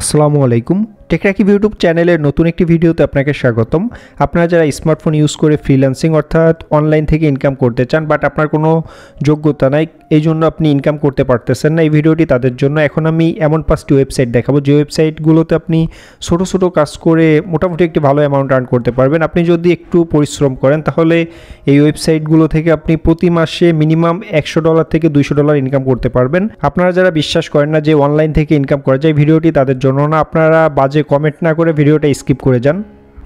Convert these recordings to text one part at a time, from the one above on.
আসসালামু আলাইকুম। টেকরাকিব ইউটিউব চ্যানেলের নতুন একটি ভিডিওতে আপনাকে স্বাগতম। আপনারা যারা স্মার্টফোন ইউজ করে ফ্রিল্যান্সিং অর্থাৎ অনলাইন থেকে ইনকাম করতে চান বাট আপনার কোনো যোগ্যতা নাই, এই জন্য আপনি ইনকাম করতে পারতেছেন না, এই ভিডিওটি তাদের জন্য। এখন আমি এমন পাঁচটি ওয়েবসাইট দেখাবো। যে ওয়েবসাইটগুলোতে আপনি ছোটো ছোটো কাজ করে মোটামুটি একটি ভালো অ্যামাউন্ট আর্ন করতে পারবেন। আপনি যদি একটু পরিশ্রম করেন, তাহলে এই ওয়েবসাইটগুলো থেকে আপনি প্রতি মাসে মিনিমাম একশো ডলার থেকে দুইশো ডলার ইনকাম করতে পারবেন। আপনারা যারা বিশ্বাস করেন না যে অনলাইন থেকে ইনকাম করা যায়, ভিডিওটি তাদের জন্য না। আপনারা বাজে কমেন্ট না করে ভিডিওটা স্কিপ করে যান।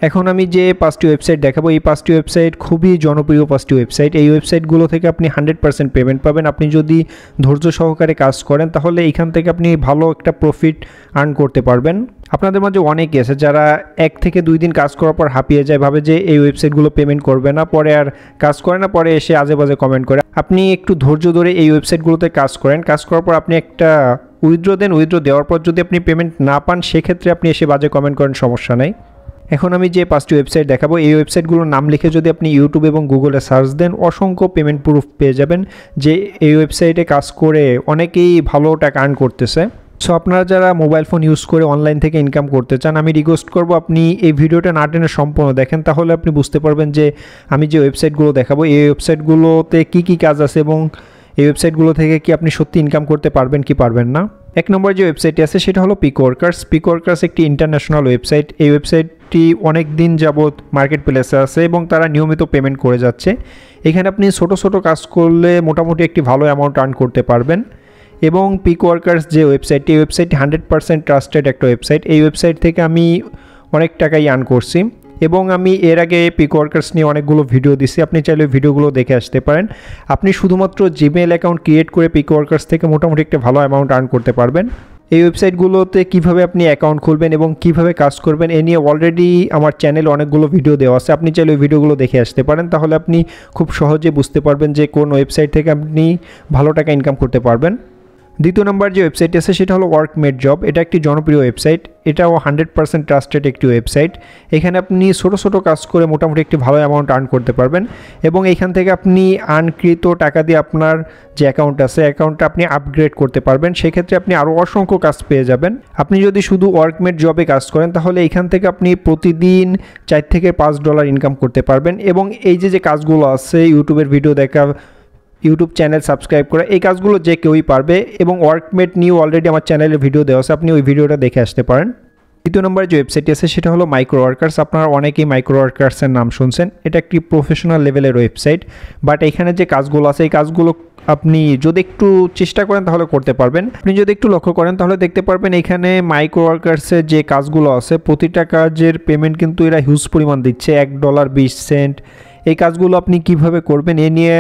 এখন আমি যে পাঁচটি ওয়েবসাইট দেখাবো, এই পাঁচটি ওয়েবসাইট খুবই জনপ্রিয় পাঁচটি ওয়েবসাইট এই ওয়েবসাইটগুলো থেকে আপনি হান্ড্রেড পার্সেন্ট পেমেন্ট পাবেন। আপনি যদি ধৈর্য সহকারে কাজ করেন, তাহলে এখান থেকে আপনি ভালো একটা প্রফিট আর্ন করতে পারবেন। আপনাদের মাঝে অনেকে আছে যারা এক থেকে দুই দিন কাজ করার পর হাঁপিয়ে যায়, ভাবে যে এই ওয়েবসাইটগুলো পেমেন্ট করবে না, পরে আর কাজ করে না, পরে এসে আজে বাজে কমেন্ট করে। আপনি একটু ধৈর্য ধরে এই ওয়েবসাইটগুলোতে কাজ করেন। কাজ করার পর আপনি একটা উইথড্র দেন উইথড্র দেওয়ার পর যদি আপনি পেমেন্ট না পান, সেক্ষেত্রে আপনি এসে বাজে কমেন্ট করেন, সমস্যা নেই। এখন আমি যে পাঁচটি ওয়েবসাইট দেখাবো, এই ওয়েবসাইটগুলোর নাম লিখে যদি আপনি ইউটিউব এবং গুগলে সার্চ দেন, অসংখ্য পেমেন্ট প্রুফ পেয়ে যাবেন যে এই ওয়েবসাইটে কাজ করে অনেকেই ভালো টাকা আর্ন করতেছে। সো আপনারা যারা মোবাইল ফোন ইউজ করে অনলাইন থেকে ইনকাম করতে চান, আমি রিকোয়েস্ট করব আপনি এই ভিডিওটা না টেনে সম্পূর্ণ দেখেন, তাহলে আপনি বুঝতে পারবেন যে আমি যে ওয়েবসাইটগুলো দেখাবো, এই ওয়েবসাইটগুলোতে কী কী কাজ আছে এবং এই ওয়েবসাইটগুলো থেকে কি আপনি সত্যি ইনকাম করতে পারবেন কি পারবেন না। এক নম্বর যে ওয়েবসাইটটি আছে, সেটা হলো পিক ওয়ার্কার্স পিক ওয়ার্কার্স একটি ইন্টারন্যাশনাল ওয়েবসাইট এই ওয়েবসাইটটি অনেক দিন যাবৎ মার্কেট প্লেসে আছে এবং তারা নিয়মিত পেমেন্ট করে যাচ্ছে। এখানে আপনি ছোট ছোট কাজ করলে মোটামুটি একটি ভালো অ্যামাউন্ট আর্ন করতে পারবেন। এবং পিক ওয়ার্কার্স যে ওয়েবসাইটটি এই ওয়েবসাইটটি হান্ড্রেড পার্সেন্ট ট্রাস্টেড একটা ওয়েবসাইট এই ওয়েবসাইট থেকে আমি অনেক টাকাই আর্ন করছি। এবং আমি এর আগে পিক ওয়ার্কার্স নিয়ে অনেকগুলো ভিডিও দিছি। আপনি চাইলে ভিডিওগুলো দেখে আসতে পারেন। আপনি শুধুমাত্র জিমেল অ্যাকাউন্ট ক্রিয়েট করে পিক ওয়ার্কার্স থেকে মোটামুটি একটা ভালো অ্যামাউন্ট আর্ন করতে পারবেন। এই ওয়েবসাইটগুলোতে কীভাবে আপনি অ্যাকাউন্ট খুলবেন এবং কীভাবে কাজ করবেন, এ নিয়ে অলরেডি আমার চ্যানেলে অনেকগুলো ভিডিও দেওয়া আছে। আপনি চাইলে ওই ভিডিওগুলো দেখে আসতে পারেন। তাহলে আপনি খুব সহজে বুঝতে পারবেন যে কোন ওয়েবসাইট থেকে আপনি ভালো টাকা ইনকাম করতে পারবেন। দ্বিতীয় নম্বর যে ওয়েবসাইটটি আছে, সেটা হলো ওয়ার্কমেট জব এটা একটি জনপ্রিয় ওয়েবসাইট এটাও হান্ড্রেড পার্সেন্ট ট্রাস্টেড একটি ওয়েবসাইট এখানে আপনি ছোটো ছোটো কাজ করে মোটামুটি একটি ভালো অ্যামাউন্ট আর্ন করতে পারবেন। এবং এখান থেকে আপনি আর্নকৃত টাকা দিয়ে আপনার যে অ্যাকাউন্ট আছে অ্যাকাউন্টটা আপনি আপগ্রেড করতে পারবেন। সেক্ষেত্রে আপনি আরও অসংখ্য কাজ পেয়ে যাবেন। আপনি যদি শুধু ওয়ার্কমেট জবে কাজ করেন, তাহলে এখান থেকে আপনি প্রতিদিন চার থেকে পাঁচ ডলার ইনকাম করতে পারবেন। এবং এই যে যে কাজগুলো আছে ইউটিউবের ভিডিও দেখা ইউটিউব চ্যানেল সাবস্ক্রাইব করা এই কাজগুলো যে কেউই পারবে এবং ওয়ার্কমেট নিয়ে অলরেডি আমার চ্যানেলে ভিডিও দেওয়া আছে, আপনি ওই ভিডিওটা দেখে আসতে পারেন। দ্বিতীয় নম্বর যে ওয়েবসাইটটি আছে, সেটা হলো মাইক্রো ওয়ার্কার্স আপনারা অনেকেই মাইক্রো ওয়ার্কার্সের নাম শুনছেন। এটা একটি প্রফেশনাল লেভেলের ওয়েবসাইট বাট এখানে যে কাজগুলো আছে, এই কাজগুলো আপনি যদি একটু চেষ্টা করেন, তাহলে করতে পারবেন। আপনি যদি একটু লক্ষ্য করেন, তাহলে দেখতে পারবেন এখানে মাইক্রো ওয়ার্কার্সের যে কাজগুলো আছে প্রতিটা কাজের পেমেন্ট কিন্তু এরা হিউজ পরিমাণ দিচ্ছে। এক ডলার বিশ সেন্ট এই কাজগুলো আপনি কীভাবে করবেন এ নিয়ে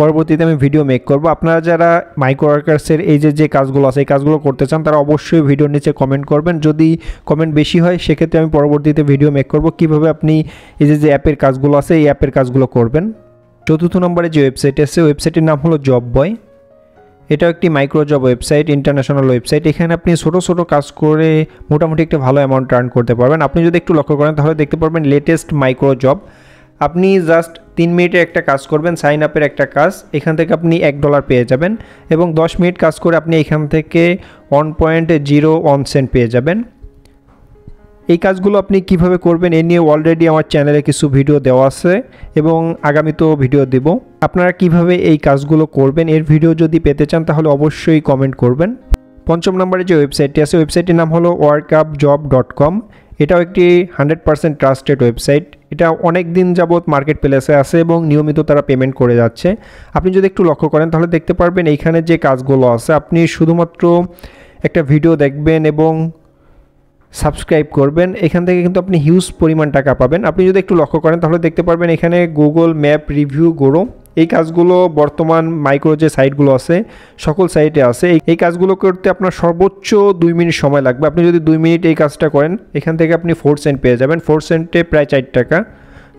পরবর্তীতে আমি ভিডিও মেক করব। আপনারা যারা মাইক্রো ওয়ার্কার্সের এই যে যে কাজগুলো আছে, এই কাজগুলো করতে চান, তারা অবশ্যই ভিডিওর নিচে কমেন্ট করবেন। যদি কমেন্ট বেশি হয়, সেক্ষেত্রে আমি পরবর্তীতে ভিডিও মেক করব। কীভাবে আপনি এই যে যে অ্যাপের কাজগুলো আছে, এই অ্যাপের কাজগুলো করবেন? চতুর্থ নম্বরে যে ওয়েবসাইট আছে ওয়েবসাইটের নাম হলো জব বয় এটাও একটি micro job website international website এখানে আপনি ছোটো ছোটো কাজ করে মোটামুটি একটা ভালো অ্যামাউন্ট আর্ন করতে পারবেন। আপনি যদি একটু লক্ষ্য করেন, তাহলে দেখতে পারবেন লেটেস্ট মাইক্রো জব আপনি জাস্ট তিন মিনিটে একটা কাজ করবেন সাইন আপের একটা কাজ, এখান থেকে আপনি এক ডলার পেয়ে যাবেন এবং দশ মিনিট কাজ করে আপনি এখান থেকে one point zero one cent পেয়ে যাবেন। এই কাজগুলো আপনি কীভাবে করবেন এ নিয়ে অলরেডি আমার চ্যানেলে কিছু ভিডিও দেওয়া আছে এবং আগামীতেও ভিডিও দেব। আপনারা কীভাবে এই কাজগুলো করবেন, এর ভিডিও যদি পেতে চান তাহলে অবশ্যই কমেন্ট করবেন। পঞ্চম নম্বরে যে ওয়েবসাইটটি আছে ওয়েবসাইটটির নাম হলো ওয়ার্কআপ জব ডট কম এটাও একটি হান্ড্রেড পার্সেন্ট ট্রাস্টেড ওয়েবসাইট। এটা অনেক দিন যাবৎ মার্কেট প্লেসে আছে এবং নিয়মিত তারা পেমেন্ট করে যাচ্ছে। আপনি যদি একটু লক্ষ্য করেন, তাহলে দেখতে পারবেন এইখানে যে কাজগুলো আছে, আপনি শুধুমাত্র একটা ভিডিও দেখবেন এবং সাবস্ক্রাইব করবেন। এখান থেকে কিন্তু আপনি হিউজ পরিমাণ টাকা পাবেন। আপনি যদি একটু লক্ষ্য করেন, তাহলে দেখতে পারবেন এখানে গুগল ম্যাপ রিভিউ গোরো। এই কাজগুলো বর্তমান মাইক্রো যে সাইটগুলো আছে, সকল সাইটে আছে। এই কাজগুলো করতে আপনার সর্বোচ্চ দুই মিনিট সময় লাগবে। আপনি যদি দুই মিনিট এই কাজটা করেন, এখান থেকে আপনি ফোর সেন্ট পেয়ে যাবেন। ফোর সেন্টে প্রায় চার টাকা।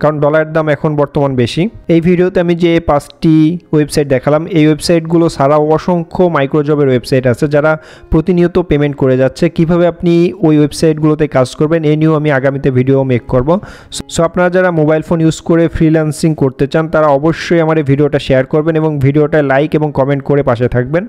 কারণ ডলারের দাম এখন বর্তমান বেশি। এই ভিডিওতে আমি যে পাঁচটি ওয়েবসাইট দেখালাম, এই ওয়েবসাইটগুলো ছাড়াও অসংখ্য মাইক্রোজবের ওয়েবসাইট আছে যারা প্রতিনিয়ত পেমেন্ট করে যাচ্ছে। কীভাবে আপনি ওই ওয়েবসাইটগুলোতে কাজ করবেন, এ নিয়েও আমি আগামীতে ভিডিও মেক করব। সো আপনারা যারা মোবাইল ফোন ইউজ করে ফ্রিল্যান্সিং করতে চান, তারা অবশ্যই আমার এই ভিডিওটা শেয়ার করবেন এবং ভিডিওটা লাইক এবং কমেন্ট করে পাশে থাকবেন।